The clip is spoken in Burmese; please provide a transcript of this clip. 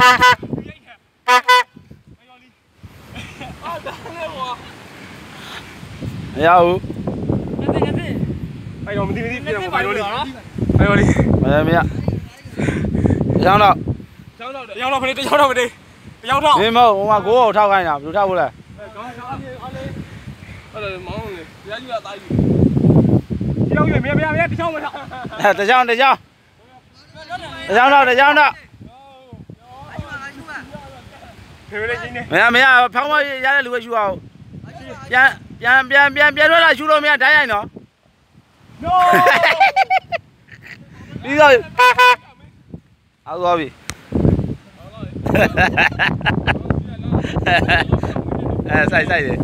မရဘူးအဲ့တော့မသိမသိပြင်တော့ဖိုင်တော်လေးဖိုင်တော်လေးမရမရကျောင်းတော့ကျောင်းတော့တယောက်တော့မနေတယောက်တော့မနေတယောက်တော့မင်းမဟုတ်ဟိုမှာကိုကိုထောက်ခိုင်းတာဘယ်လိုထောက်ဖို့လဲကောင်းကောင်းအားလေးအားလေးအဲ့ဒါမောင်းနေတရားယူရတာယူတယောက်ယူမြမြမြတချောင်းမလားအဲတကြောင်တကြောင်တကြောင်တော့တကြောင်တော့ ဖေဖေလေးကြီးနေမရမရဖောင်းမရတဲ့လူပဲရှူအောင်ပြန်ပြန်ပြန်ပြန်ပြန်ထွက်လာရှူလို့မရဓာတ်ရိုက်နော် no ပြီးတော့အောက်သွားပြီအဲဆိုင်ဆိုင်တယ်